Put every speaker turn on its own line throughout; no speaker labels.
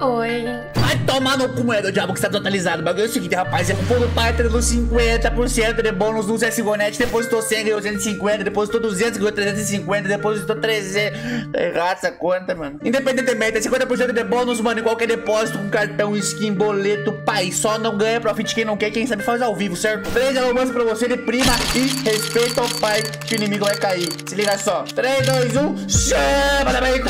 Oi.
Vai tomar no cu, é do diabo que está totalizado. O bagulho é o seguinte, rapaz. É o povo Pátria dos 50% de bônus no CSGONET. Depositou 100, ganhou 150. Depositou 200, ganhou 350. Depositou 300. Tá errado essa conta, mano. Independentemente, é 50% de bônus, mano. Em qualquer depósito, com cartão, skin, boleto, pai. Só não ganha profit quem não quer, quem sabe faz ao vivo, certo? 3 almoços pra você de prima e respeito ao pai, que o inimigo vai cair. Se liga só. 3, 2, 1. Chama da Flip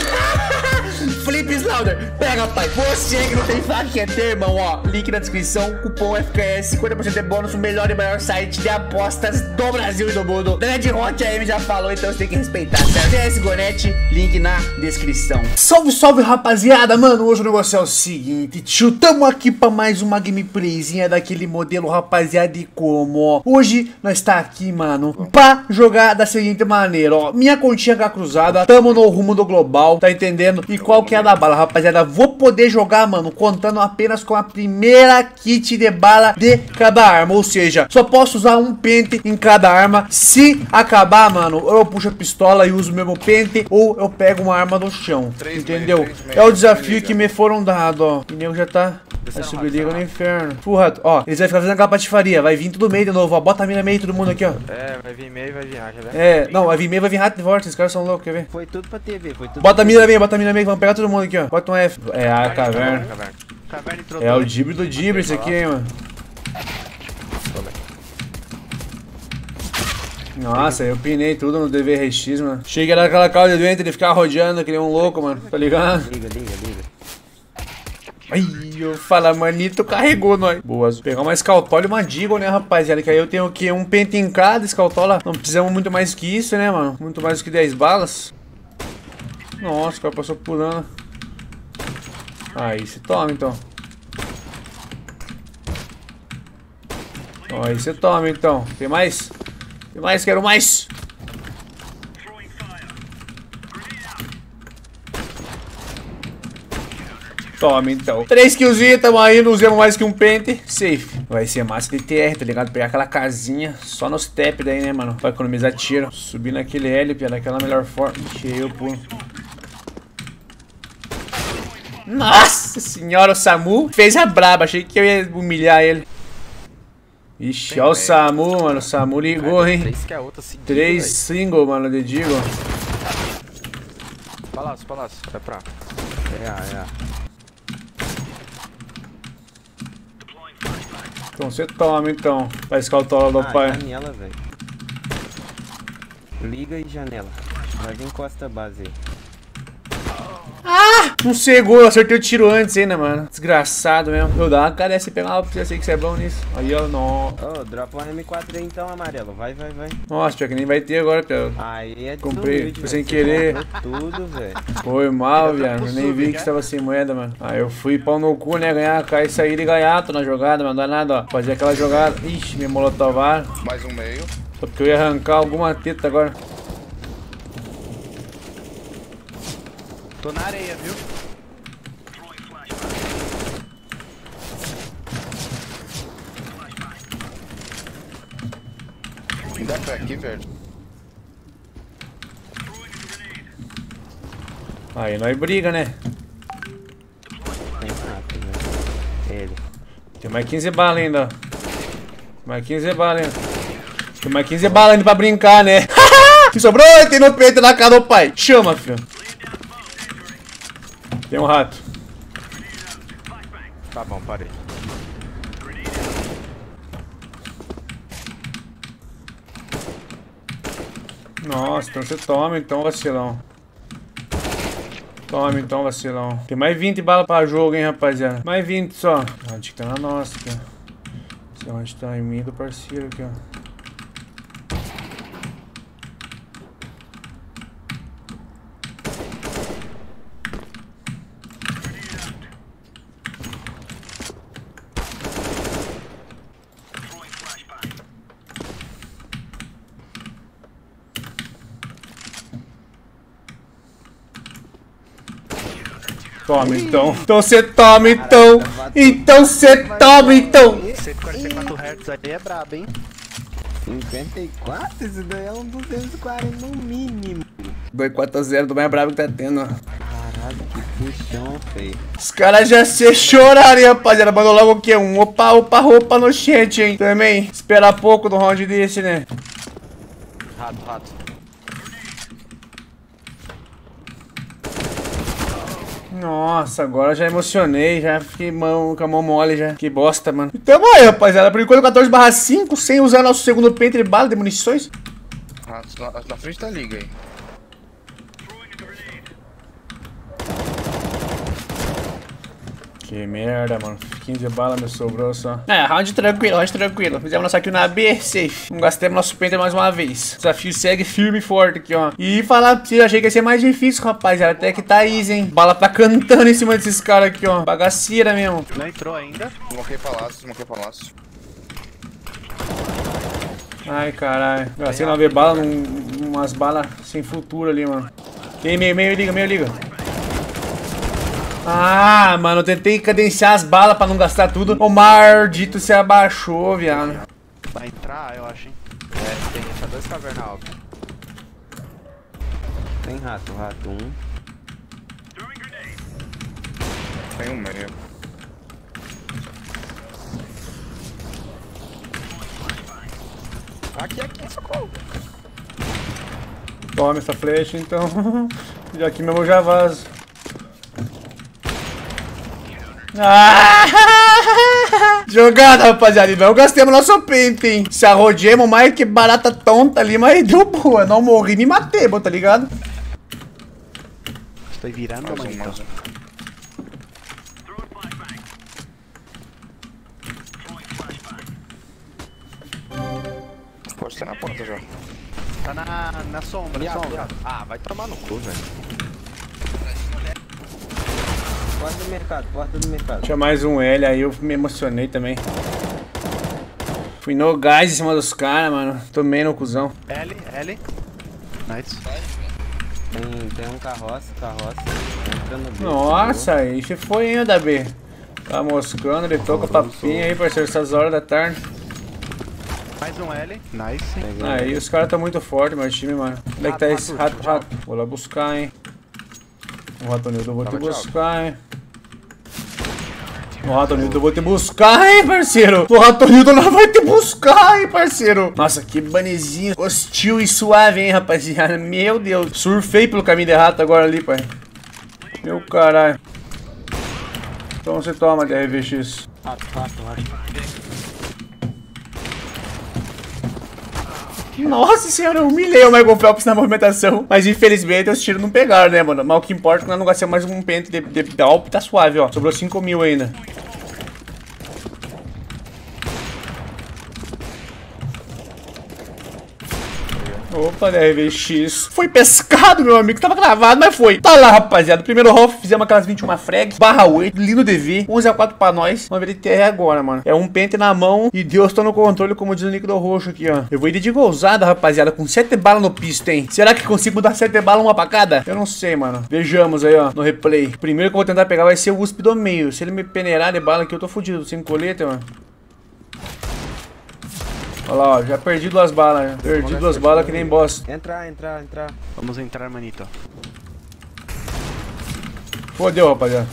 Pega, pai. Você que não tem ter, irmão, ó. Link na descrição, cupom FKS, 50% de bônus, o melhor e maior site de apostas do Brasil e do mundo. Red Hot AM já falou, então você tem que respeitar, certo? CS Gonet, link na descrição. Salve, salve, rapaziada, mano. Hoje o negócio é o seguinte, tio. Tamo aqui pra mais uma gameplayzinha daquele modelo, rapaziada, e como, ó. Hoje nós tá aqui, mano, pra jogar da seguinte maneira, ó. Minha continha H cruzada, tamo no rumo do global, tá entendendo? E qual que é a da bala, rapaziada? Vou poder jogar, mano, contando apenas com a primeira kit de bala de cada arma. Ou seja, só posso usar um pente em cada arma. Se acabar, mano, ou eu puxo a pistola e uso o mesmo pente, ou eu pego uma arma do chão. entendeu? é o desafio que me foram dado, ó. O pneu já tá... Vai subir liga no inferno. Furra, ó. Eles vão ficar fazendo aquela patifaria. Vai vir tudo meio de novo, ó. Bota a mina meio todo mundo aqui, ó.
É, vai vir meio e vai vir hacker, né?
É, não, vai vir meio, vai vir rato de vorte. Esses caras são loucos, quer ver?
Foi tudo pra TV, foi tudo
Bota a mina meio, bota a mina meio. Vamos pegar todo mundo aqui, ó. Bota um F. É a caverna.
Caverna. Caverna
É o dibre do dibre esse aqui, hein, mano. Nossa, eu pinei tudo no DVRX, mano. Chega naquela calda de doente de ficar rodeando que nem um louco, mano. Tá ligado?
Liga, liga, liga.
Ai, eu falo, manito carregou nós. Boas. Pegar uma escaltola e uma Deagle, né, rapaziada? Que aí eu tenho o quê? Um pente em cada escaltola. Não precisamos muito mais que isso, né, mano? Muito mais do que 10 balas. Nossa, o cara passou pulando. Aí, se toma, então. Aí você toma, então. Tem mais? Tem mais? Quero mais. Toma então. Três killzinhos, tamo aí, não usamos mais que um pente. Safe. Vai ser massa de TR, tá ligado? Pegar aquela casinha só nos step daí, né, mano? Pra economizar tiro. Subir naquele L, pia, daquela melhor forma. Aí eu pulo. Nossa senhora, o Samu fez a braba. Achei que eu ia humilhar ele. Ixi, ó o Samu, mano. O Samu ligou, hein?
Três que é a outra seguida,
Três single, mano, de Digo.
Palácio, palácio. Vai pra.
É, é.
Então você toma, então. Vai escaltola do
Ah,
pai.
janela, velho. Liga e janela. Vai vir encosta a base aí.
Não cegou, eu acertei o tiro antes ainda, mano. Desgraçado mesmo. Eu dava uma carece e pegava pra você, eu sei que você é bom nisso. Aí, ó, não.
Ô, dropa um M4 aí então, amarelo. Vai, vai, vai.
Nossa, pior que nem vai ter agora, Pia.
Aí é
Comprei, foi sem querer.
Tudo, velho.
Foi mal, viado. Eu nem vi que estava sem moeda, mano. Aí eu fui pau no cu, né? Ganhar, cair, sair e ganhar. Tô na jogada, mas não dá nada, ó. Fazer aquela jogada. Ixi, me molotovar.
Mais um meio.
Só porque eu ia arrancar alguma teta agora.
Tô na areia, viu?
Me dá pé aqui, velho.
Aí nós briga, né?
Tem. Ele.
Tem mais 15 balas ainda, ó. Mais 15 balas ainda. Tem mais 15 balas ainda pra brincar, né? que sobrou, tem no peito na cara do pai. Chama, filho. Tem um rato.
Tá bom, parei.
Nossa, então você toma então, vacilão. Toma então, vacilão. Tem mais 20 balas pra jogo, hein, rapaziada. Mais 20 só. Onde que tá na nossa aqui, ó. Sei onde tá em mim do parceiro aqui, ó. Toma então. Então você toma então. Então você toma então.
144 Hz aí é brabo, hein?
54? Isso daí é um 240 no mínimo.
2 4 0 do mais brabo que tá tendo, ó.
Caralho, que puxão, feio.
Os caras já se choraram, hein, rapaziada. Mandou logo o quê? Um opa, opa, roupa no chat, hein? Também. Esperar pouco no round desse, né?
Rato, rato.
Nossa, agora já emocionei, já fiquei mão, com a mão mole já. Que bosta, mano. Então aí, rapaziada. Por enquanto 14 barra 5, sem usar nosso segundo pente de bala de munições.
Na, na frente da liga aí.
Que merda, mano. 15 balas me sobrou só. É, round tranquilo, round tranquilo. Fizemos nossa kill na B, safe. Não gastemos nosso pente mais uma vez. O desafio segue firme e forte aqui, ó. E falar pra vocês, eu achei que ia ser mais difícil, rapaziada. Até que tá easy, hein. Bala tá cantando em cima desses caras aqui, ó. Bagaceira mesmo.
Não entrou ainda.
Smoquei palácio, smoquei palácio.
Ai, caralho. Gastei 9 balas num, umas balas sem futuro ali, mano. Tem meio, meio, liga, meio, liga. Ah, mano, eu tentei cadenciar as balas pra não gastar tudo. O maldito se abaixou, viado.
Vai entrar, eu acho, hein? É, tem só dois caverna alta.
Tem rato, rato um.
Tem um meio.
Aqui, aqui, socorro.
Toma essa flecha, então. Já aqui mesmo eu já vazo. Ah! Jogada, rapaziada. Não gastemos nosso pente, hein? Se arrojemos mais que barata tonta ali, mas deu boa. Não morri nem matei, bom, tá ligado?
Estou virando,
Mais um,
manito.
mais. Pode estar na porta já.
Tá na, na sombra,
Viado,
sombra.
viado.
Ah, vai tomar no cu, velho.
Porta do mercado, porta do mercado.
Tinha mais um L aí, eu me emocionei também. Fui no gás em cima dos caras, mano. Tomei no cuzão.
L, L. Nice.
Tem, tem um carroça, carroça. B.
Nossa, aí foi ainda, B. Tá moscando, ele toca papinho aí, parceiro, essas horas da tarde.
Mais um L. Nice.
Aí os caras tão muito fortes, meu time, mano. Onde é que tá esse rato, rato? Vou lá buscar, hein. O Ratonildo eu vou te buscar, hein. O Ratonildo eu vou te buscar, hein, parceiro. O Ratonildo não vai te buscar, hein, parceiro. Nossa, que banezinho hostil e suave, hein, rapaziada. Meu Deus. Surfei pelo caminho de rato agora ali, pai. Meu caralho. Então você toma,
rato.
Nossa senhora, eu humilhei o Michael Phelps na movimentação. Mas infelizmente os tiros não pegaram, né, mano? Mas o que importa é que nós não gastamos mais um pente de, de, de Alp, tá suave, ó. Sobrou 5 mil ainda. Opa, DRVX. Foi pescado, meu amigo. Tava gravado, mas foi. Tá lá, rapaziada. Primeiro roll, fizemos aquelas 21 frags. Barra 8. Lindo DV. 11 a 4 pra nós. Vamos ver TR agora, mano. É um pente na mão e Deus tá no controle, como diz o Nick do Roxo aqui, ó. Eu vou ir de gozada, rapaziada. Com 7 balas no pisto, hein? Será que consigo dar 7 balas uma pra cada? Eu não sei, mano. Vejamos aí, ó. No replay. Primeiro que eu vou tentar pegar vai ser o USP do meio. Se ele me peneirar de bala aqui, eu tô fudido. Sem colete, mano. Olha lá, ó. Já perdi duas balas. já. Perdi duas balas que nem bosta.
Entrar, entrar, entrar.
Vamos entrar, manito.
Fodeu, rapaziada.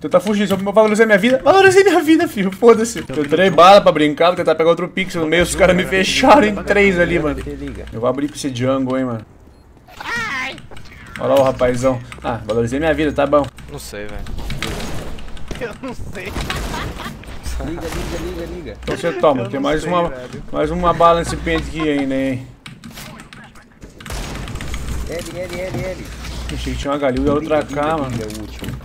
Tentar fugir, só pra valorizar minha vida. Valorizei minha vida, filho. Foda-se. Eu três balas pra brincar, vou tentar pegar outro pixel no meio. Os caras me fecharam em três ali, mano.
Se.
Eu vou abrir pra esse jungle, hein, mano. Olha lá o rapazão. Ah, valorizei minha vida, tá bom.
Não sei, velho. Eu não sei.
Liga, liga, liga, liga.
Então você toma.
Eu
Tem mais
sei,
uma,
velho.
mais uma bala nesse pente aqui ainda, hein.
L, L, L, L.
Achei que tinha uma galilha e outra
Liga,
cá,
liga,
mano.
liga, último.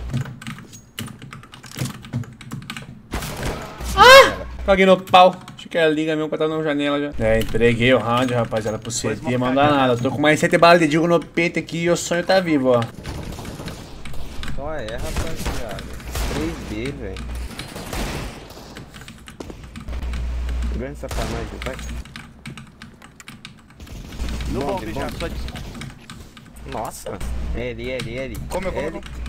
Caguei no pau. Achei que era liga mesmo pra estar na janela já. É, entreguei o round, rapaziada, pro CT. Mandar nada. Tô com mais 7 balas de digo no peito aqui e o sonho tá vivo, ó.
Só é, rapaziada. 3B, velho. Grande sacanagem, vai.
No
Bombe,
bomb já.
bombe.
Só de... Nossa.
L, L, L.
Come, come,
L.
come.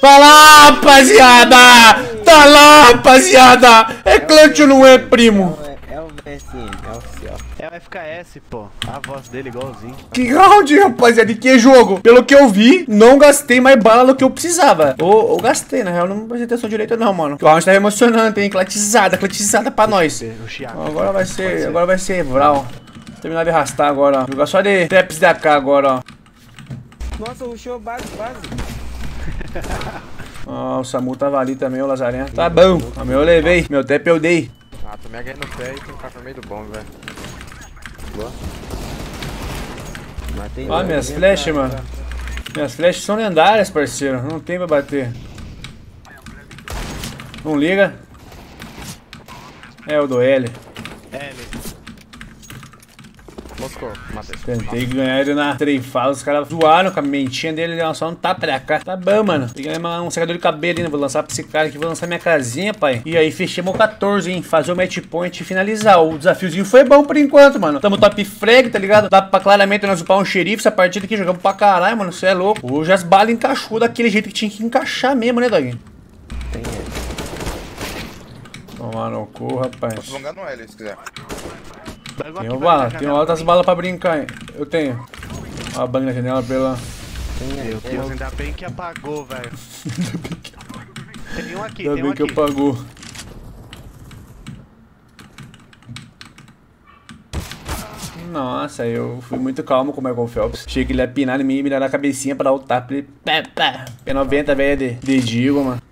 Fala, rapaziada! Tá lá, rapaziada! É clutch ou não é, primo?
É, é o VSM, é oficial.
É o FKS, pô. A voz dele igualzinho.
Que round, rapaziada? De que jogo? Pelo que eu vi, não gastei mais bala do que eu precisava. Ou, ou gastei, na real, não prestei atenção direito não, mano. O round tá emocionante, hein? Clatizada, clatizada pra nós.
O Chiaco.
Agora vai ser, agora vai ser Vral. Terminar de arrastar agora, ó. Jogar só de traps da AK agora, ó.
Nossa, rushou base, base.
Ó, o Samu tava ali também, o Lazarento. Tá bom. O meu eu levei. Meu tap eu dei.
Ah, tomei a no pé e tem um cara no meio do bom, velho.
Matei
Ó,
dois,
minhas flechas,
tá-
mano. Minhas flechas são lendárias, parceiro. Não tem pra bater. Não liga. É o do. L.
Moscou, matei.
Tentei ganhar ele na treifada, os caras zoaram com a mentinha dele, deu só um tapa pra cá. Tá bom, mano. Peguei um secador de cabelo ainda, vou lançar pra esse cara aqui, vou lançar minha casinha, pai. E aí, fechamos o 14, hein? Fazer o match point e finalizar. O desafiozinho foi bom por enquanto, mano. Tamo top frag, tá ligado? Dá pra claramente nós upar um xerife essa partida aqui, jogamos pra caralho, mano. Você é louco. Hoje as balas encaixou daquele jeito que tinha que encaixar mesmo, né, Dog?
Tem ele.
Tomar no cu, rapaz.
Posso longar no L se quiser.
Bango
Tenho
aqui,
bala, tenho
pra
balas pra brincar, hein? Eu tenho. Ó, a bang na janela pela.
Meu Deus, ainda bem que apagou, velho. Tem um aqui,
Ainda
tem um
bem que
aqui.
apagou. Nossa, eu fui muito calmo com o Michael Phelps. Achei que ele ia pinar em mim e me dar na cabecinha pra dar o tapa. Ele... Pá, pá. P90, velho, de, de Digo, mano.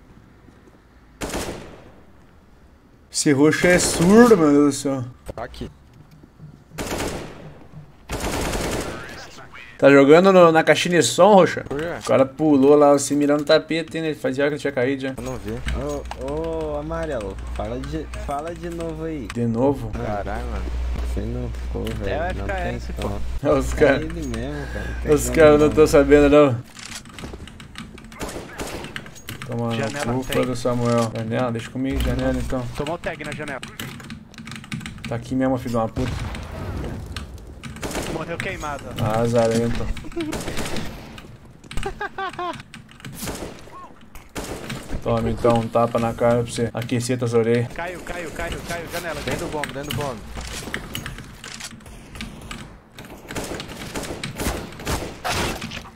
Esse roxo é surdo, meu Deus do céu.
Tá aqui.
Tá jogando no- na caixinha de som, roxa?
Por quê?
O cara pulou lá, assim, mirando o tapete, né? Fazia hora que ele tinha caído já.
Eu não vi.
Ô, ô, Amarelo, fala de, fala de novo aí.
De novo?
Caralho, mano.
Você não ficou, velho. não tem
FKS, pô.
Os
É
caras.
Tem
Os caras não estão sabendo, não. Toma
Janela
no cu,
tem.
do Samuel. Janela, deixa comigo, janela então.
Tomou tag na janela.
Tá aqui mesmo, filho de uma puta.
Morreu queimado.
Ah, azarento. Toma então um tapa na cara pra você aquecer tuas orelhas.
Caiu, caiu, caiu, caiu. Janela.
Dentro do bomb, dentro do bomb.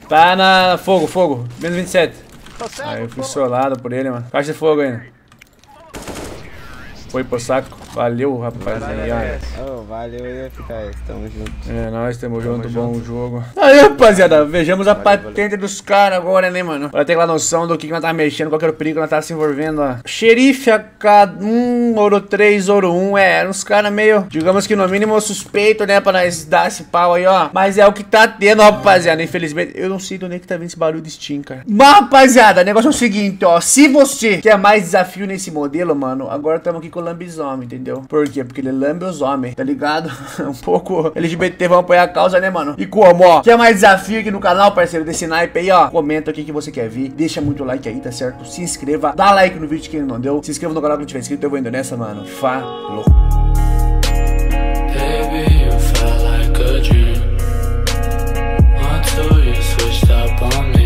Tá na fogo, fogo. Menos 27.
Tô cego,
Aí eu fui solado por ele, mano. Caixa de fogo ainda. Foi pro saco. Valeu, rapaziada.
Ô, valeu aí, FKS. Tamo junto.
É, nós tamo junto, bom jogo. Aí, rapaziada, vejamos a patente dos caras agora, né, mano? Pra ter aquela noção do que, que nós tá mexendo, qual que era o perigo que nós tá se envolvendo, ó. Xerife AK1, Ouro 3, Ouro 1, é, eram uns caras meio, digamos que no mínimo suspeito, né, pra nós dar esse pau aí, ó. Mas é o que tá tendo, rapaziada, infelizmente. Eu não sei de onde é que tá vindo esse barulho de Steam, cara. Mas, rapaziada, o negócio é o seguinte, ó. Se você quer mais desafio nesse modelo, mano, agora estamos aqui com o lambisomem, entendeu? entendeu? Por quê? Porque ele lambe os homens, tá ligado? um pouco LGBT vão apoiar a causa, né, mano? E como, ó? Quer mais desafio aqui no canal, parceiro, desse naipe aí, ó? Comenta o que você quer ver. Deixa muito like aí, tá certo? Se inscreva. Dá like no vídeo que não deu. Se inscreva no canal que não tiver inscrito. Eu vou indo nessa, mano. Falou.
Baby, you felt like a dream Until you switched up on me